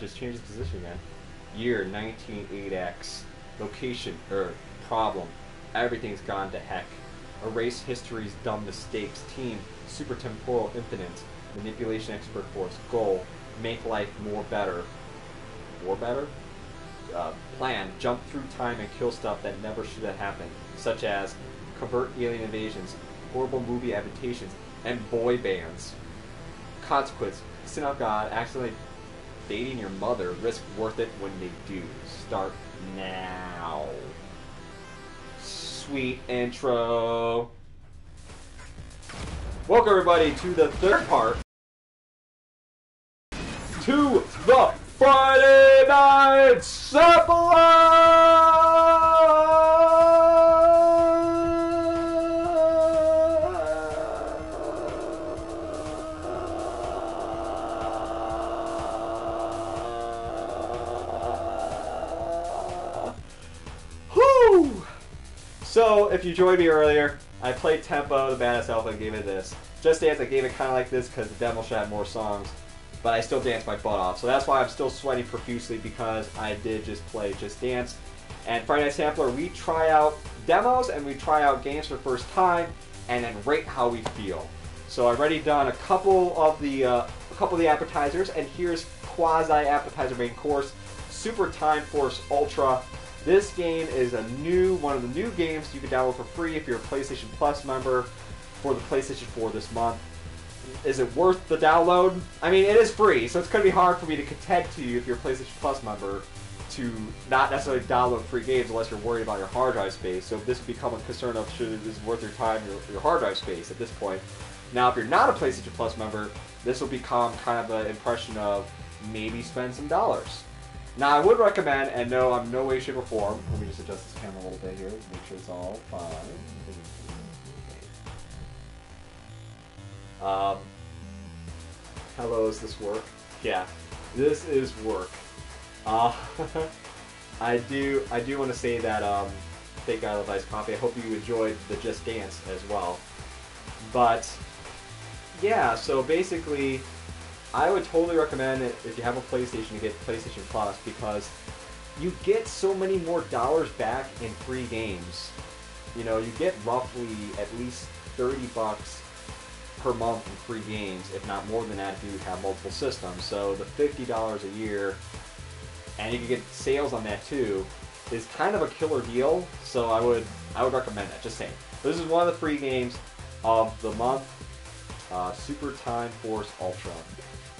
just changes position again. Year 198X. Location Earth. Problem. Everything's gone to heck. Erase history's dumb mistakes. Team. Super temporal infinite. Manipulation expert force. Goal. Make life more better. More better? Uh, plan. Jump through time and kill stuff that never should have happened. Such as convert alien invasions, horrible movie adaptations, and boy bands. Consequence. Sin out God. Accidentally dating your mother. Risk worth it when they do. Start now. Sweet intro. Welcome everybody to the third part to the Friday Night Sampler. If you joined me earlier, I played Tembo, the Badass Alpha, and gave it this. Just Dance, I gave it kind of like this because the demo should have more songs, but I still danced my butt off. So that's why I'm still sweating profusely because I did just play Just Dance. And Friday Night Sampler, we try out demos and we try out games for the first time and then rate how we feel. So I've already done a couple of the uh, a couple of the appetizers, and here's quasi appetizer main course, Super Time Force Ultra. This game is a new one of the new games you can download for free if you're a PlayStation Plus member for the PlayStation 4 this month. Is it worth the download? I mean, it is free, so it's going to be hard for me to contend to you if you're a PlayStation Plus member to not necessarily download free games unless you're worried about your hard drive space. So this become a concern of should it is worth your time, your, your hard drive space at this point. Now, if you're not a PlayStation Plus member, this will become kind of an impression of maybe spend some dollars. Now, I would recommend, and no, I'm no way, shape, or form. Let me just adjust this camera a little bit here, make sure it's all fine. Um, hello, is this work? Yeah, this is work. Uh, I do, I do want to say that, um, Fake Guy Love Ice Coffee, I hope you enjoyed the Just Dance as well. But, yeah, so basically, I would totally recommend it if you have a PlayStation to get PlayStation Plus because you get so many more dollars back in free games. You know, you get roughly at least 30 bucks per month in free games, if not more than that if you have multiple systems. So the $50 a year, and you can get sales on that too, is kind of a killer deal. So I would I would recommend that. Just saying. This is one of the free games of the month. Uh, Super Time Force Ultra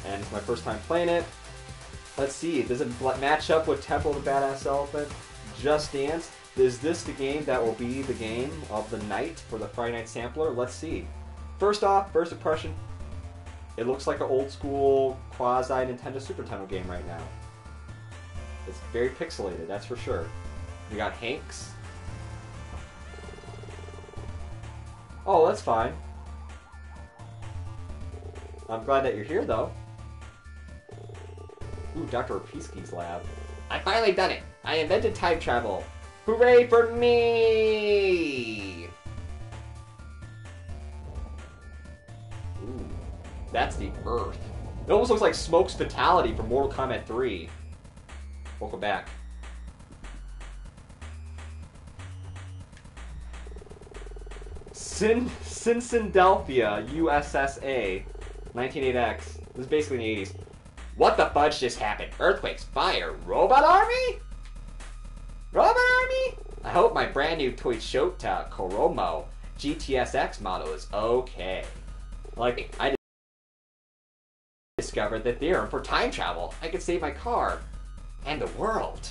and it's my first time playing it. Let's see, does it match up with Temple of the Badass Elephant? Just Dance? Is this the game that will be the game of the night for the Friday Night Sampler? Let's see. First off, first impression, it looks like an old school quasi Nintendo Super Nintendo game right now. It's very pixelated, that's for sure. We got Hanks. Oh, that's fine. I'm glad that you're here, though. Ooh, Dr. Opisky's lab. I finally done it! I invented time travel! Hooray for me! Ooh, that's the Earth. It almost looks like Smoke's Fatality from Mortal Kombat 3. Welcome back. Sin Cincindelphia USSA 198X. This is basically in the 80s. What the fudge just happened? Earthquakes, fire, robot army? Robot army? I hope my brand new toy Toyota Coromo GTSX model is okay. Like, I discovered the theorem for time travel. I could save my car. And the world.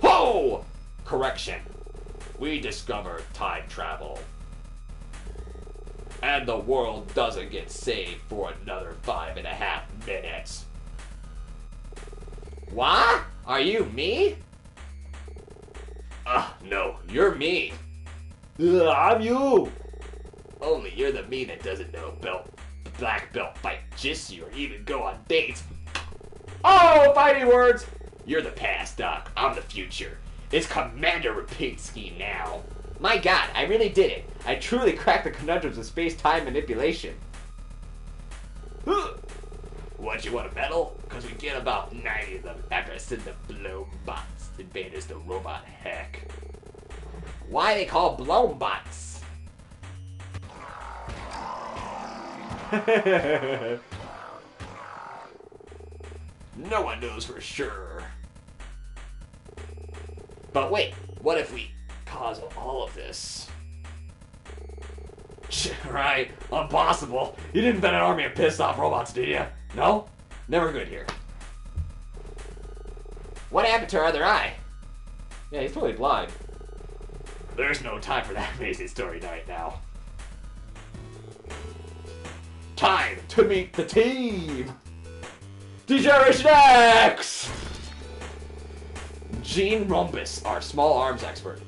Whoa! Correction. We discovered time travel. And the world doesn't get saved for another five and a half minutes. What? Are you me? Ah, uh, no, you're me. Uh, I'm you. Only you're the me that doesn't know belt, black belt fight jitsu or even go on dates. Oh, fighting words! You're the past, Doc. I'm the future. It's Commander Repinski now. My god, I really did it. I truly cracked the conundrums of space-time manipulation. What, you want a medal? because we get about 90 of them after I send the blown bots invaders the robot heck. Why they call bots? No one knows for sure. But wait, what if we cause all of this? right, impossible. You didn't invent an army of pissed off robots, did you? No? Never good here. What happened to her other eye? Yeah, he's totally blind. There's no time for that amazing story right now. Time to meet the team! Degeneration X! Jean Rambois, our small arms expert.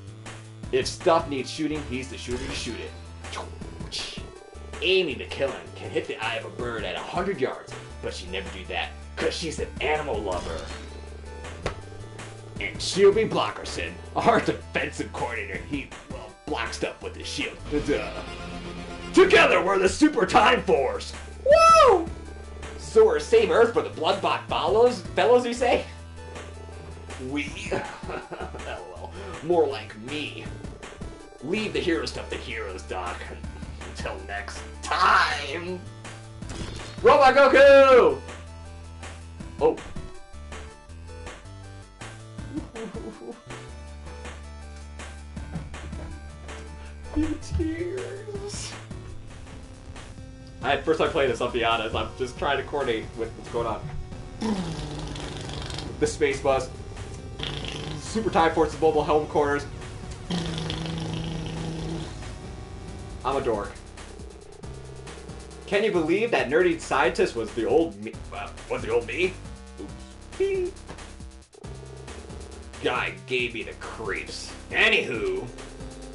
If stuff needs shooting, he's the shooter to shoot it. Aiming to kill him can hit the eye of a bird at 100 yards, but she never do that, cause she's an animal lover. And Shieldy Blockerson, our defensive coordinator, he, well, blocks stuff with his shield. Duh. Together, we're the Super Time Force! Woo! So we're save Earth for the Blounbot fellows, fellows, you say? We? LOL. More like me. Leave the hero stuff to heroes, Doc. Until next time! Robot Goku! Oh. tears. I first I playing this, I'll be honest. I'm just trying to coordinate with what's going on. The space bus. Super Time Force mobile helm corners. I'm a dork. Can you believe that nerdy scientist was the old me? Well, was the old me? Oops. Guy gave me the creeps. Anywho,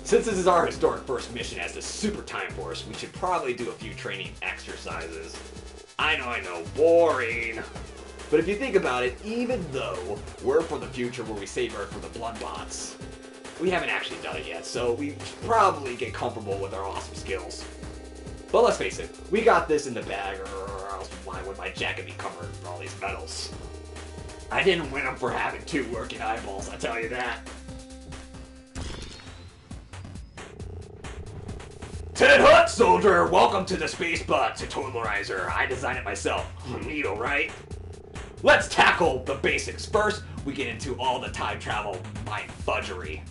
since this is our historic first mission as the Super Time Force, we should probably do a few training exercises. I know, I know, boring. But if you think about it, even though we're from the future where we save Earth from the Blounbots, we haven't actually done it yet, so we probably get comfortable with our awesome skills. But let's face it, we got this in the bag, or else why would my jacket be covered in all these medals? I didn't win them for having two working eyeballs, I tell you that. Ted Hutt, soldier! Welcome to the Space Butt Tutorializer. I designed it myself. Neato, right? Let's tackle the basics. First, we get into all the time travel mind fudgery.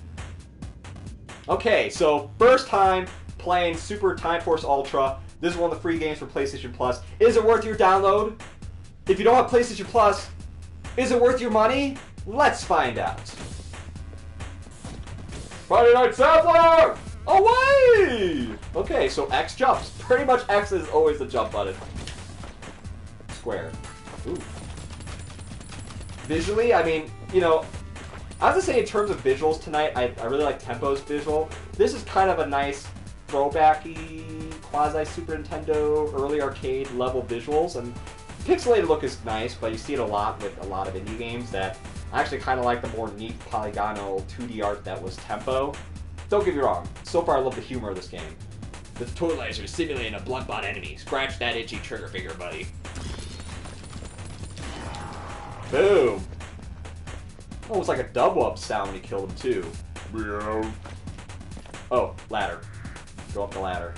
Okay, so first time playing Super Time Force Ultra. This is one of the free games for PlayStation Plus. Is it worth your download? If you don't have PlayStation Plus, is it worth your money? Let's find out. Friday Night Sampler! Away! Okay, so X jumps. Pretty much X is always the jump button. Square. Ooh. Visually, I mean, you know, I have to say in terms of visuals tonight, I, I really like Tembo's visual. This is kind of a nice throwbacky, quasi Super Nintendo, early arcade level visuals, and pixelated look is nice, but you see it a lot with a lot of indie games that I actually kind of like the more neat polygonal 2D art that was Tembo. Don't get me wrong, so far I love the humor of this game. The toy laser is simulating a Blounbot enemy. Scratch that itchy trigger finger, buddy. Boom! Almost like a double up sound when you killed him too. Meow. Oh, ladder. Go up the ladder.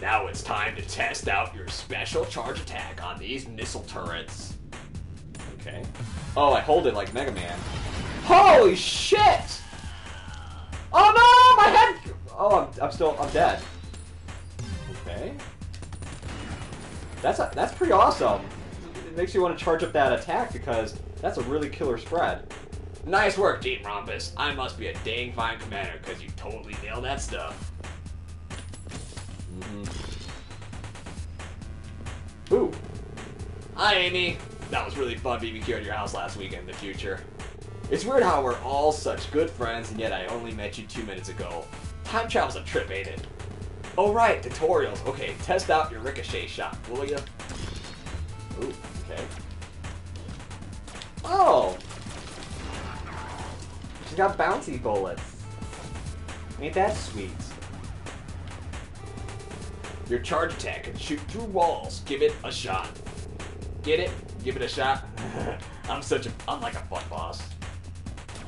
Now it's time to test out your special charge attack on these missile turrets. Okay. Oh, I hold it like Mega Man. Holy shit! Oh no, my head! Oh, I'm, I'm still, I'm dead. Okay. That's a, that's pretty awesome. It makes you want to charge up that attack because that's a really killer spread. Nice work, Jean Rambois. I must be a dang fine commander because you totally nailed that stuff. Mm-hmm. Ooh. Hi, Amy. That was really fun BBQ at your house last weekend in the future. It's weird how we're all such good friends and yet I only met you two minutes ago. Time travel's a trip, ain't it? Oh right, tutorials. Okay, test out your ricochet shot, will ya? Ooh, okay. Oh! She's got bouncy bullets. Ain't that sweet? Your charge attack can shoot through walls. Give it a shot. Get it? Give it a shot. I'm such a I'm like a fun boss.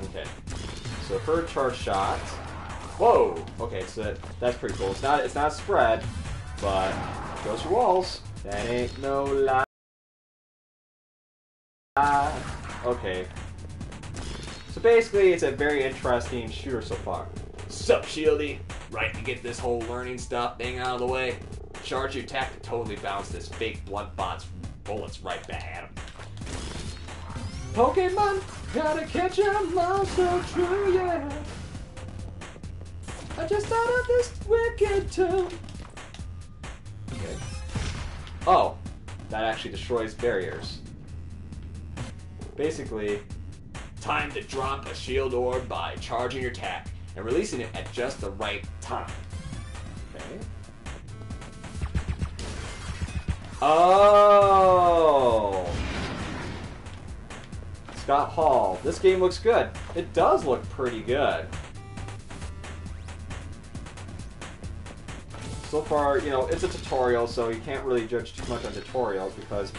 Okay. So her charge shot. Whoa. Okay, so that, that's pretty cool. It's not it's not spread, but goes through walls. That ain't no lie. Ah, okay. So basically, it's a very interesting shooter so far. Sup, Shieldy? Right to get this whole learning stuff thing out of the way. Charge your attack to totally bounce this fake Blounbot's bullets right back at him. Pokemon, gotta catch a monster, true, yeah. I just thought of this wicked too. Okay. Oh, that actually destroys barriers. Basically, Time to drop a shield orb by charging your attack and releasing it at just the right time. okay. Oh. Scott Hall. This game looks good. It does look pretty good. So far, you know, it's a tutorial, so you can't really judge too much on tutorials because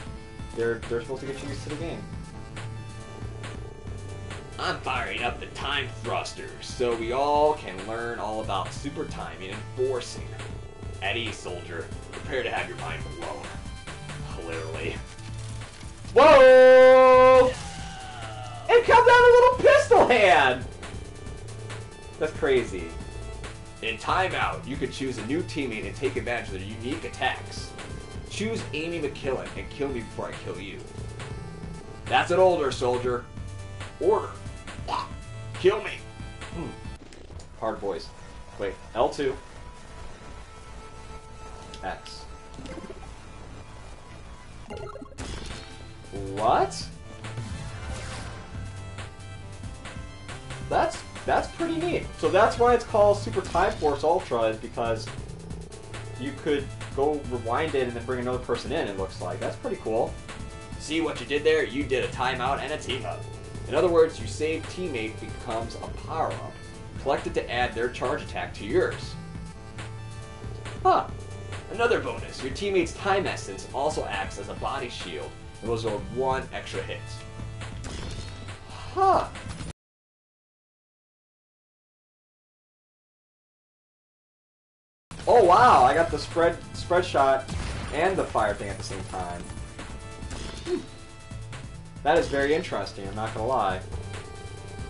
they're they're supposed to get you used to the game. I'm firing up the time thrusters so we all can learn all about super timing and forcing. At ease, soldier. Prepare to have your mind blown. Literally. Whoa! It comes out a little pistol hand. That's crazy. In timeout, you could choose a new teammate and take advantage of their unique attacks. Choose Aimy McKillin and kill me before I kill you. That's an older soldier. Order. Kill me. Hmm. Hard voice. Wait, L2. X. What? That's that's pretty neat. So that's why it's called Super Time Force Ultra is because you could go rewind it and then bring another person in. It looks like that's pretty cool. See what you did there? You did a timeout and a team up. In other words, you save teammate becomes a power up. collected to add their charge attack to yours. Huh. Another bonus, your teammate's time essence also acts as a body shield and will absorb one extra hit. Huh. Oh wow, I got the spread spread shot and the fire thing at the same time. Hmm. That is very interesting, I'm not gonna lie.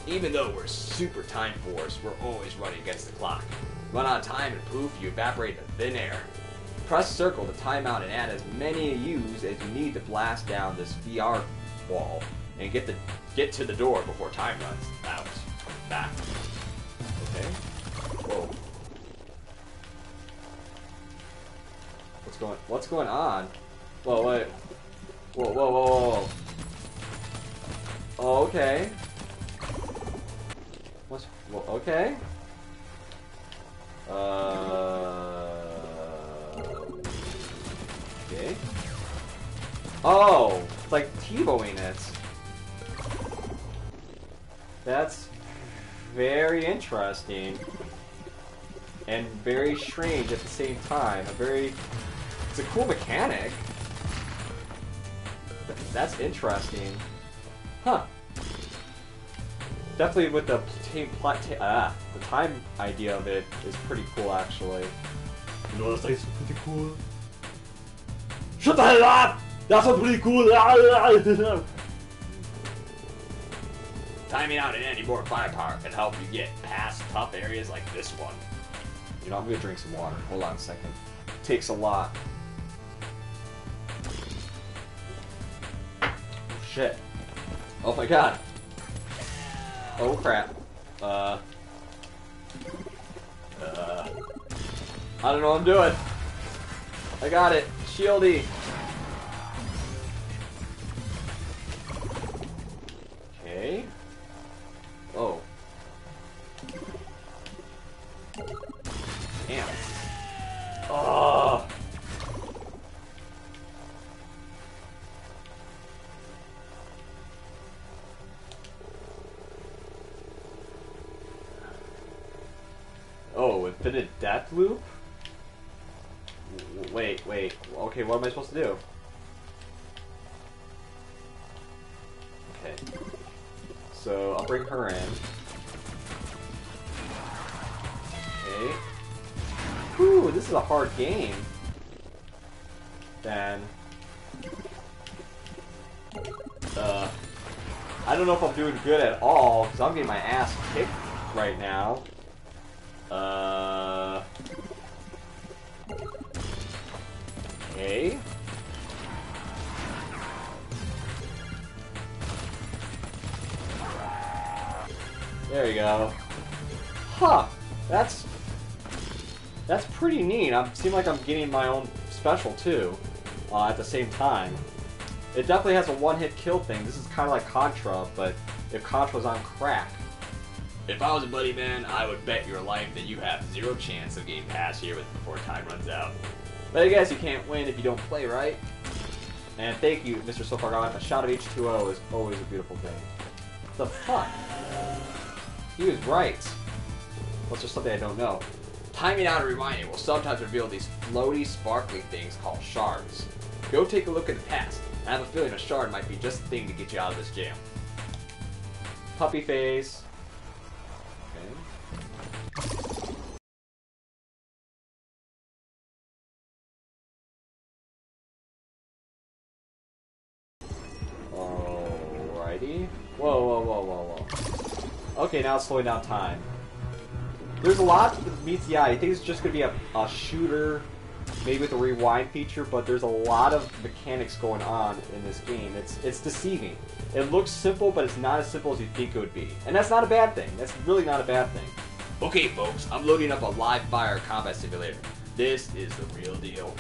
Even though we're super time force, we're always running against the clock. Run out of time and poof, you evaporate to thin air. Press circle to time out and add as many U's as you need to blast down this VR wall and get the get to the door before time runs out. Back. Okay. Whoa. What's going what's going on? Whoa, wait. Whoa, whoa, whoa, whoa. Okay. What's well, okay? Uh Okay. Oh, it's like TiVoing it. That's very interesting and very strange at the same time. A very, it's a cool mechanic. That's interesting, huh? Definitely with the team plot, ah, the time idea of it is pretty cool actually. You know, that's like pretty cool. Shut the hell up! That's not pretty cool. Timing out and adding more firepower can help you get past tough areas like this one. You know, I'm gonna drink some water. Hold on a second. Takes a lot. Oh, shit. Oh my god. Oh crap. Uh. Uh. I don't know what I'm doing. I got it. Shieldy. So I'll bring her in. Okay. Whew, this is a hard game. Then. Uh. I don't know if I'm doing good at all, because I'm getting my ass kicked right now. Uh. Okay. There you go. Huh. That's that's pretty neat. I seem like I'm getting my own special too, uh, at the same time. It definitely has a one-hit kill thing. This is kind of like Contra, but if Contra was on crack. If I was a buddy man, I would bet your life that you have zero chance of getting past here before time runs out. But I guess you can't win if you don't play, right? And thank you, Mr. Sofargon. A shot of H2O is always a beautiful thing. The fuck? He was right. What's just something I don't know? Timing out a reminder will sometimes reveal these floaty, sparkly things called shards. Go take a look at the past. I have a feeling a shard might be just the thing to get you out of this jam. Puppy face. Now slowing down time. There's a lot that meets the eye. I think it's just going to be a, a shooter, maybe with a rewind feature, but there's a lot of mechanics going on in this game. It's it's deceiving. It looks simple, but it's not as simple as you think it would be. And that's not a bad thing. That's really not a bad thing. Okay, folks, I'm loading up a live fire combat simulator. This is the real deal.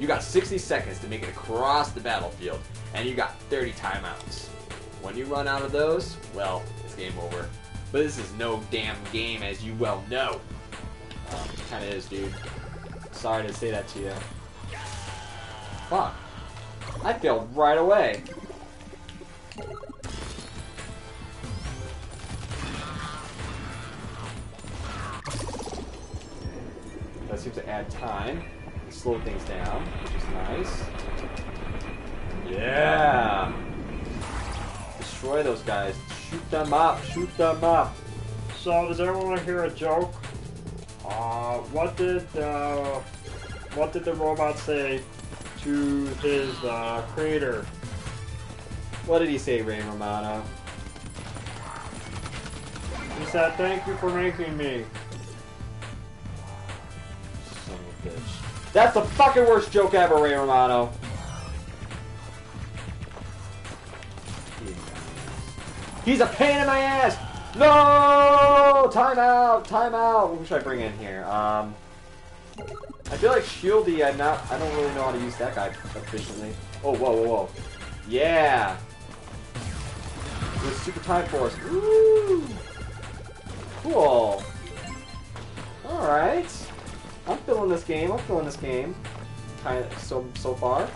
You got 60 seconds to make it across the battlefield, and you got 30 timeouts. When you run out of those, well, it's game over. But this is no damn game, as you well know. Um, kind of is, dude. Sorry to say that to you. Fuck. I failed right away. That seems to add time and slow things down, which is nice. Yeah! Destroy those guys. Shoot them up. Shoot them up. So, does everyone want to hear a joke? Uh, what did, uh, what did the robot say to his, uh, creator? What did he say, Ray Romano? He said, thank you for making me. Son of a bitch. That's the fucking worst joke ever, Ray Romano. He's a pain in my ass. No! Time out! Time out! Who should I bring in here? Um, I feel like Shieldy. I'm not. I don't really know how to use that guy efficiently. Oh, whoa, whoa, whoa! Yeah. With Super Time Force. Woo! Cool. All right. I'm feeling this game. I'm feeling this game. Kind of so so far.